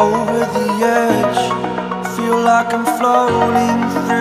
over the edge. Feel like I'm floating through